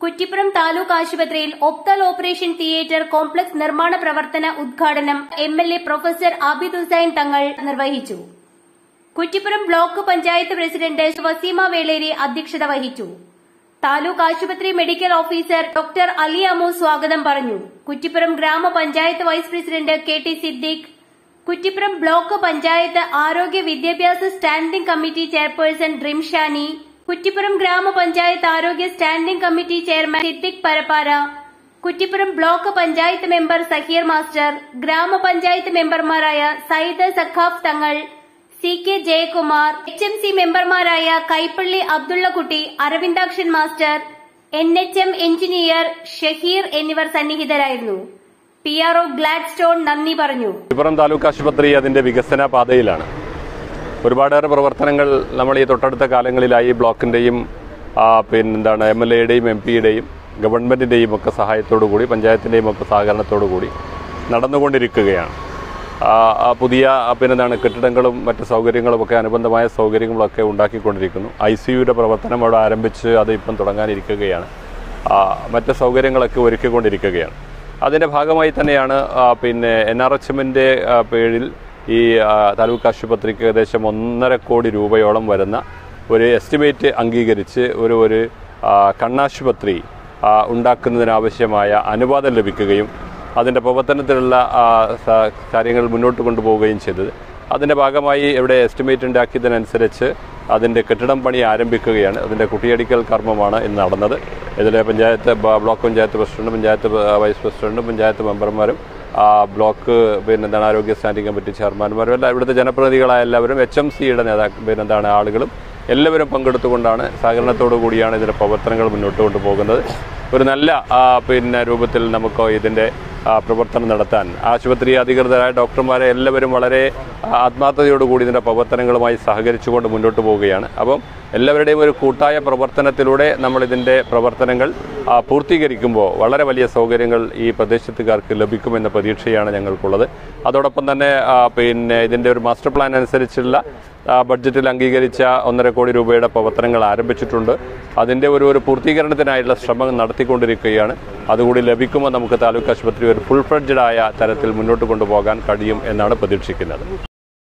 കുറ്റിപ്പുറം താലൂക്ക് ആശുപത്രിയിൽ ഒപ്തൽ operation theatre complex നിർമ്മാണ പ്രവർത്തന ഉദ്ഘാടനം M L A professor Abid Hussain Thangal നിർവഹിച്ചു. കുറ്റിപ്പുറം ബ്ലോക്ക് പഞ്ചായത്ത് പ്രസിഡന്റ് വസീമ വേളേരി അധ്യക്ഷത വഹിച്ചു. താലൂക്ക് ആശുപത്രി medical officer doctor Ali Amu സ്വാഗതം പറഞ്ഞു. Kuttippuram grama panchayat vice president K T Siddique Kuttippuram block panchayat ആരോഗ്യ വിദ്യാഭ്യാസ standing committee chairperson Rimshani Kuttippuram grama panchayat ആരോഗ്യ standing committee chairman Siddique Parappara Kuttippuram block panchayat member Saheer master grama panchayat മെമ്പർമാരായ Sayyid Sakhaf Thangal C K Jayakumar H M C മെമ്പർമാരായ Kaippally Abdullakutty Aravindakshan master N H M engineer Shaheer എന്നിവർ സന്നിഹിതരായിരുന്നു. P R O Gladstone നന്ദി പറഞ്ഞു. കുറ്റിപ്പുറം താലൂക്ക് ആശുപത്രി അതിന്റെ വികസന പാതയിലാണ്. ഒരുപാടേറെ പ്രവർത്തനങ്ങൾ നമ്മൾ ഈ തൊട്ടടുത്ത കാലങ്ങളിലായി ബ്ലോക്കിന്റെയും പിന്നെന്താണ് എം എൽ എയുടെയും എം പിയുടെയും ഗവൺമെന്റിന്റെയും ഒക്കെ സഹായത്തോടു കൂടി പഞ്ചായത്തിന്റെയും ഒക്കെ സഹകരണത്തോടു കൂടി നടന്നുകൊണ്ടിരിക്കുകയാണ്. പുതിയ പിന്നെന്താണ് കെട്ടിടങ്ങളും മറ്റ് സൗകര്യങ്ങളും ഒക്കെ അനുബന്ധമായ സൗകര്യങ്ങളൊക്കെ ഉണ്ടാക്കിക്കൊണ്ടിരിക്കുന്നു. ഐ സി യുടെ പ്രവർത്തനം അവിടെ ആരംഭിച്ച് അത് ഇപ്പം തുടങ്ങാനിരിക്കുകയാണ്. മറ്റ് സൗകര്യങ്ങളൊക്കെ ഒരുക്കിക്കൊണ്ടിരിക്കുകയാണ്. അതിന്റെ ഭാഗമായി തന്നെയാണ് പിന്നെ എൻ ആർ എച്ച് എമ്മിന്റെ പേരിൽ ഈ താലൂക്ക് ആശുപത്രിക്ക് ഏകദേശം ഒന്നര കോടി രൂപയോളം വരുന്ന ഒരു എസ്റ്റിമേറ്റ് അംഗീകരിച്ച് ഒരു ഒരു കണ്ണാശുപത്രി ഉണ്ടാക്കുന്നതിനാവശ്യമായ അനുവാദം ലഭിക്കുകയും അതിന്റെ പ്രവർത്തനത്തിലുള്ള കാര്യങ്ങൾ മുന്നോട്ട് കൊണ്ടുപോവുകയും ചെയ്തത്. അതിന്റെ ഭാഗമായി ഇവിടെ എസ്റ്റിമേറ്റ് ഉണ്ടാക്കിയതിനനുസരിച്ച് അതിന്റെ കെട്ടിടം പണി ആരംഭിക്കുകയാണ്. അതിന്റെ കുട്ടിയടിക്കൽ കർമ്മമാണ് ഇന്ന് നടന്നത്. ഇതിലെ panchayat block panchayat president panchayat vice പ്രസിഡന്റും പഞ്ചായത്ത് മെമ്പർമാരും ബ്ലോക്ക് പിന്നെന്താണ് ആരോഗ്യ സ്റ്റാൻഡിംഗ് കമ്മിറ്റി ചെയർമാൻമാരും എല്ലാം ഇവിടുത്തെ ജനപ്രതിനിധികളായ എല്ലാവരും എച്ച് എം സിയുടെ നേതാ പിന്നെന്താണ് ആളുകളും എല്ലാവരും പങ്കെടുത്തുകൊണ്ടാണ് സഹകരണത്തോടു കൂടിയാണ് ഇതിന്റെ പ്രവർത്തനങ്ങൾ മുന്നോട്ട് കൊണ്ടുപോകുന്നത്. ഒരു നല്ല ആ, പിന്നെ രൂപത്തിൽ നമുക്ക് ഇതിന്റെ ആ, പ്രവർത്തനം നടത്താൻ. ആശുപത്രി അധികൃതരായ ഡോക്ടർമാരെ എല്ലാവരും വളരെ ആത്മാർത്ഥതയോടുകൂടി ഇതിന്റെ പ്രവർത്തനങ്ങളുമായി സഹകരിച്ചുകൊണ്ട് മുന്നോട്ട് പോവുകയാണ്. അപ്പം എല്ലാവരുടെയും ഒരു കൂട്ടായ പ്രവർത്തനത്തിലൂടെ നമ്മൾ ഇതിന്റെ പ്രവർത്തനങ്ങൾ പൂർത്തീകരിക്കുമ്പോൾ വളരെ വലിയ സൗകര്യങ്ങൾ ഈ പ്രദേശത്തുകാർക്ക് ലഭിക്കുമെന്ന പ്രതീക്ഷയാണ് ഞങ്ങൾക്കുള്ളത്. അതോടൊപ്പം തന്നെ പിന്നെ ഇതിന്റെ ഒരു മാസ്റ്റർ പ്ലാൻ അനുസരിച്ചുള്ള ബഡ്ജറ്റിൽ അംഗീകരിച്ച ഒന്നര കോടി രൂപയുടെ പ്രവർത്തനങ്ങൾ ആരംഭിച്ചിട്ടുണ്ട്. അതിന്റെ ഒരു ഒരു പൂർത്തീകരണത്തിനായുള്ള ശ്രമം നടത്തിക്കൊണ്ടിരിക്കുകയാണ്. അതുകൂടി ലഭിക്കുമ്പോൾ നമുക്ക് താലൂക്ക് ആശുപത്രി ഒരു ഫുൾ ഫ്ലഡ്ജഡ് ആയ തരത്തിൽ മുന്നോട്ട് കൊണ്ടുപോകാൻ കഴിയും എന്നാണ് പ്രതീക്ഷിക്കുന്നത്.